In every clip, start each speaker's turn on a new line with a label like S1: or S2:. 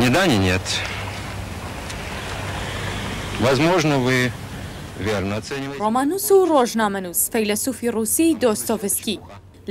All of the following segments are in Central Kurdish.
S1: نێدانی نێت وەزمۆژنۆ وێ وێرنۆ.
S2: ڕۆماننووس و ڕۆژنامەنووس، فەیلەسووفی ڕووسی دۆستۆڤسکی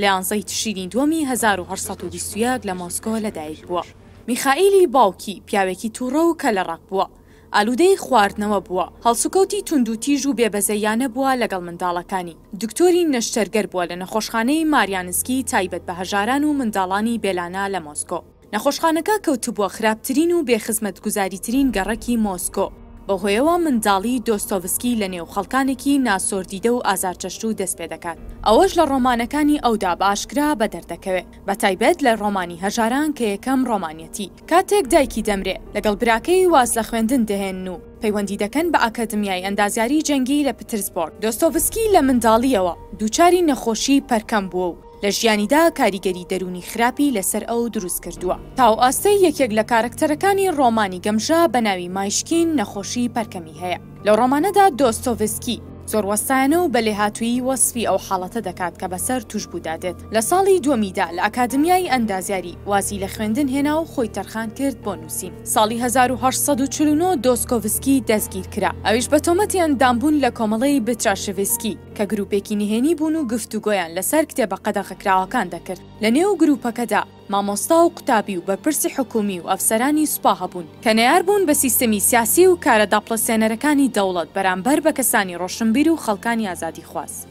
S2: لە یانزەی تشرینی دووەمی هەزار و هەشت سەد و بیست و یەک لە مۆسکۆ لەدایکبووە. میخائیلی باوکی پیاوێکی تووڕە و کەلەڕەق بووە، ئالوودەی خواردنەوە بووە، هەڵسوکەوتی توندوتیژ و بێبەزەییانە بووە لەگەڵ منداڵەکانی. دکتۆری نەشتەرگەر بووە لە نەخۆشخانەی ماریانسکی تایبەت بە هەژاران و منداڵانی بێلانە لە مۆسکۆ. نەخۆشخانەکە کەوتبووە خراپترین و بێ خزمەتگوزاریترین گەڕەکی مۆسکۆ، بەوهۆیەوە منداڵی دۆستۆڤسکی لەنێو خەڵکانێکی ناسۆردیدە و ئازارچەشتوو دەست پێدەکات. ئەوەش لە ڕۆمانەکانی ئەودا بە ئاشکرا بەدەردەکەوێ. بە تایبەت لە ڕۆمانی هەژاران کە یەکەم ڕۆمانیەتی. کاتێک دایکی دەمرێ، لەگەڵ براکەی واز لە خوێندن دەهێنن و پەیوەندی دەکەن بە ئاکادمیای ئەندازیاری جەنگی لە پترسبۆرگ. دۆستۆڤسکی لە منداڵییەوە دووچاری نەخۆشی پەرکەم بووە و لە ژیانیدا کاریگەری دەروونی خراپی لەسەر ئەو دروست کردووە تا ئەو ئاستەی یەکێک لە کارەکتەرەکانی ڕۆمانی گەمژە بە ناوی مایشکین نەخۆشی پەرکەمی هەیە. لە ڕۆمانەدا دۆستۆیڤسکی زۆر وەستایانە و بە لێهاتوویی وەسفی ئەو حاڵەتە دەکات کە بەسەر تووشبوودا دێت. لە ساڵی دووەمیدا لە ئەکادمیای ئەندازیاری وازی لە خوێندن هێنا و خۆی تەرخان کرد بۆ نووسین. ساڵی هەزار و هەشت سەد و چل و نۆ دۆستۆیڤسکی دەستگیر کرا، ئەویش بە تۆمەتی ئەندامبوون لە کۆمەڵەی بتراشڤسکی، کە گرووپێکی نهێنی بوون و گفتوگۆیان لەسەر کتێبە قەدەغەکراوەکان دەکرد لە نێو گرووپەکەدا. مامۆستا و قوتابی و بەرپرسی حکوومی و ئەفسەرانی سوپا هەبوون کە نەیار بوون بە سیستەمی سیاسی و کارە داپڵەسێنەرەکانی دەوڵەت بەرامبەر بە کەسانی ڕۆشنبیر و خەڵکانی ئازادیخواز.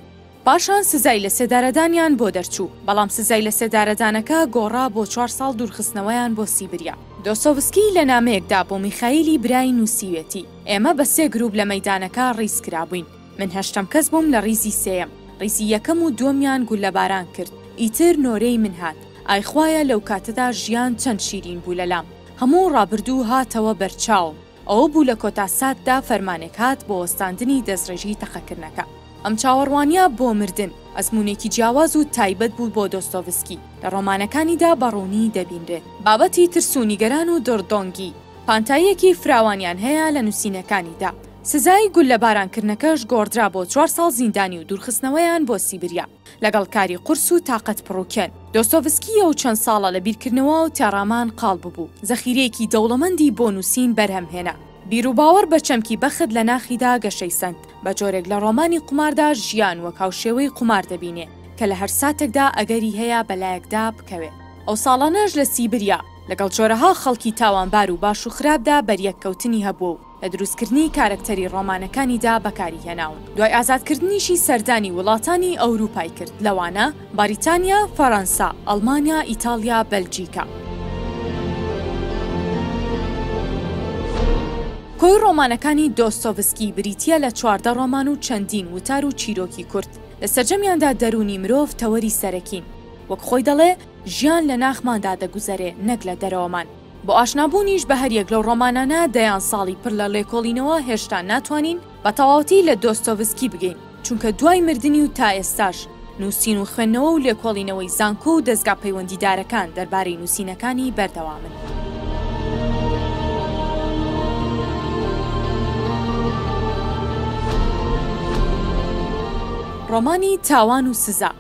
S2: پاشان سزای لەسێدارەدانیان بۆ دەرچوو، بەڵام سزای لەسێدارەدانەکە گۆڕا بۆ چوار ساڵ دوورخستنەوەیان بۆ سیبریا. دۆسۆوسکی لە نامەیەکدا بۆ میخایلی برای نووسیوێتی، ئێمە بە سێ گرووپ لە مەیدانەکە ڕیز کرابووین، من هەشتەم کەس بووم لە ڕیزی سێیەم ڕیزی یەکەم و دووەمیان گوللە باران کرد ئیتر نۆرەی من هات ئای خوایە لەو کاتەدا ژیان چەند شیرین بوو لەلام هەموو ڕابردوو هاتەوە بەر چاوم ئەوە بوو لە کۆتا ساتدا فەرمانێک هات بۆ وەستاندنی دەستڕێژی تەقەکردنەکە ئەم چاوەڕوانیە بۆ مردن ئەزموونێکی جیاواز و تایبەت بوو بۆ دۆستۆڤسکی لە ڕۆمانەکانیدا بە ڕوونی دەبینرێت بابەتی ترس و نیگەران و دڕدۆنگی پانتاییەکی فراوانیان هەیە لە نووسینەکانیدا سزای گوللەبارانکردنەکەش گۆڕدرا بۆ چوار ساڵ زیندانی و دوورخستنەوەیان بۆ سیبریا. لەگەڵ کاری قورس و تاقەت پڕووکێن، دۆستۆڤسکی ئەو چەند ساڵە لە بیرکردنەوە و تێڕامان قاڵ ببوو، زەخیرەیەکی دەوڵەمەندی بۆ نووسین بەرهەم هێنا. بیروباوەڕ بە چەمکی بەخت لە ناخیدا گەشەی سەند، بە جۆرێک لە ڕۆمانی قوماردا ژیان وەک هاوشێوەی قومار دەبینێ کە لە هەر ساتێکدا ئەگەری هەیە بە لایەکدا بکەوێ. ئەو ساڵانەش لە سیبریا، لەگەڵ جۆرەها خەڵکی تاوانبار و باش و خراپدا بەریەککەوتنی هەبووە و، لە دروستکردنی کارەکتەری ڕۆمانەکانیدا بەکاریهێناون، دوای ئازادکردنیشی سەردانی وڵاتانی ئەوروپای کرد، لەوانە، باریتانیا، فەرەنسا، ئەڵمانیا، ئیتاڵیا، بەلجیکا. کۆی ڕۆمانەکانی دۆستۆڤسکی بریتییە لە چواردە ڕۆمان و چەندین وتار و چیرۆکی کورت، لە سەرجەمیاندا دەروونی مرۆڤ تەوەری سەرەکین، وەک خۆی دەڵێ، ژیان لە ناخماندا دەگوزەرێ نەک لە دەرەوەمان. بۆ ئاشنابوونیش بە هەریەک لەو ڕۆمانانە دەیان ساڵی پڕ لە لێکۆڵینەوە هێشتا ناتوانین بە تەواوەتی لە دۆستۆڤسکی بگەین، چونکە دوای مردنی و تا ئێستاش نووسین و خوێندنەوە و لێکۆڵینەوەی زانکۆ و دەزگا پەیوەندیدارەکان دەربارەی نووسینەکانی بەردەوامن. ڕۆمانی تاوان و سزا.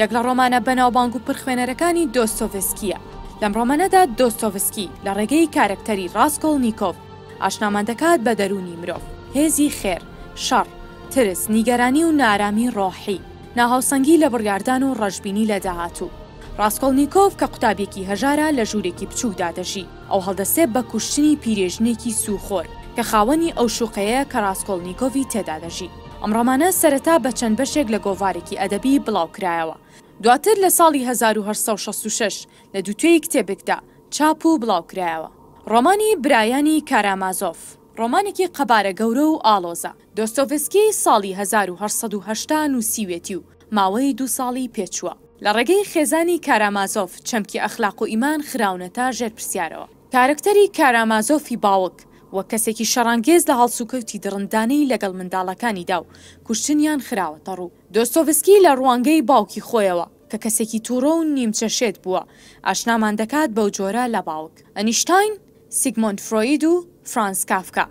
S2: یەک لە ڕۆمانە بەناوبانگ و پڕخوێنەرەکانی دۆستۆیڤسکییە. لەم ڕۆمانەدا دۆستۆیڤسکی لە ڕێگەی کارەکتەری ڕاسکۆڵنیکۆڤ ئاشنامان دەکات بە دەروونی مرۆڤ، هێزی خێر، شەڕ، ترس، نیگەرانی و نارامی ڕۆحی، ناهاوسەنگی لە بڕیاردان و ڕەشبینی لە داهاتوو. ڕاسکۆڵنیکۆڤ کە قوتابییەکی هەژارە لە ژوورێکی بچووکدا دەژی، ئەو هەڵدەستێ بە کوشتنی پیرێژنێکی سووخۆر کە خاوەنی ئەو شوقەیەیە کە ڕاسکۆڵنیکۆڤی تێدا دەژی. ئەم ڕۆمانە سەرەتا بە چەند بەشێک لە گۆڤارێکی ئەدەبی بڵاو کرایەوە، دواتر لە ساڵی هەزار و هەشت سەد و شەست و شەش لە دووتوێی کتێبکدا چاپ و بڵاو کرایەوە. ڕۆمانی برایانی کارامازۆف ڕۆمانێکی قەبارە گەورە و ئاڵۆزە. دۆستۆیڤسکی ساڵی هەزار و هەشت سەد و هەشتا نووسیوێتی و ماوەی دوو ساڵی پێ چووە. لە ڕێگەی خێزانی کارامازۆف چەمکی ئەخلاق و ئیمان خراونەتە ژێر پرسیارەوە. کارەکتەری کارامازۆفی باوک وەک کەسێکی شەڕانگێز لە هەڵسوکەوتی دڕندانەی لەگەڵ منداڵەکانیدا و کوشتنیان خراوەتەڕوو. دۆستۆڤسکی لە ڕوانگەی باوکی خۆیەوە، کە کەسێکی تووڕە و نیمچە شێت بووە، ئاشنامان دەکات بەو جۆرە لە باوک، ئەنیشتاین، سیگمۆند فرۆید و فرانز کافکا.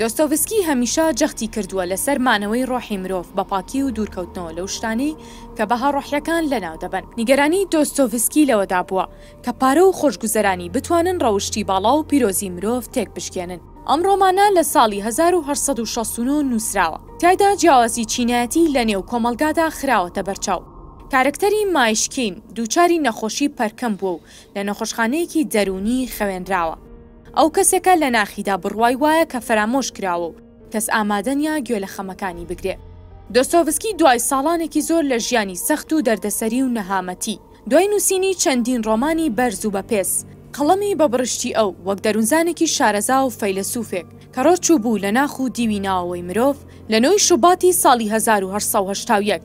S2: دۆستۆیڤسکی هەمیشە جەختی کردووە لەسەر مانەوەی ڕۆحی مرۆڤ بە پاکی و دوورکەوتنەوە لەو شتانەی کە بەها ڕۆحییەکان لەناو دەبەن. نیگەرانیی دۆستۆیڤسکی لەوەدا بووە کە پارە و خۆشگوزەرانی بتوانن ڕەوشتی باڵا و پیرۆزیی مرۆڤ تێکبشکێنن. ئەم ڕۆمانە لە ساڵی هەزار و هەشت سەد و شەست و نۆ نووسراوە، تیایدا جیاوازیی چینایەتی لەنێو کۆمەڵگادا خراوەتە بەرچاو. کارەکتەری مایشکین دووچاری نەخۆشی پەرکەم بووە و لە نەخۆشخانەیەکی دەروونی خەوێنراوە. ئەو کەسێکە لە ناخیدا بڕوای وایە کە فەرامۆش کراوە و کەس ئامادە نییە گوێ لە خەمەکانی بگرێ. دۆستۆیڤسکی دوای ساڵانێکی زۆر لە ژیانی سەخت و دەردەسەری و نەهامەتی، دوای نووسینی چەندین ڕۆمانی بەرز و بەپێز، قەڵەمی بە بڕشتی ئەو، وەک دەروونزانێکی شارەزا و فەیلەسووفێک کە ڕۆ چووبوو لە ناخ و دیوی ناوەوەی مرۆڤ، لە نۆی شوباتی ساڵی هەزار و هەشت سەد
S3: و هەشتا و یەک،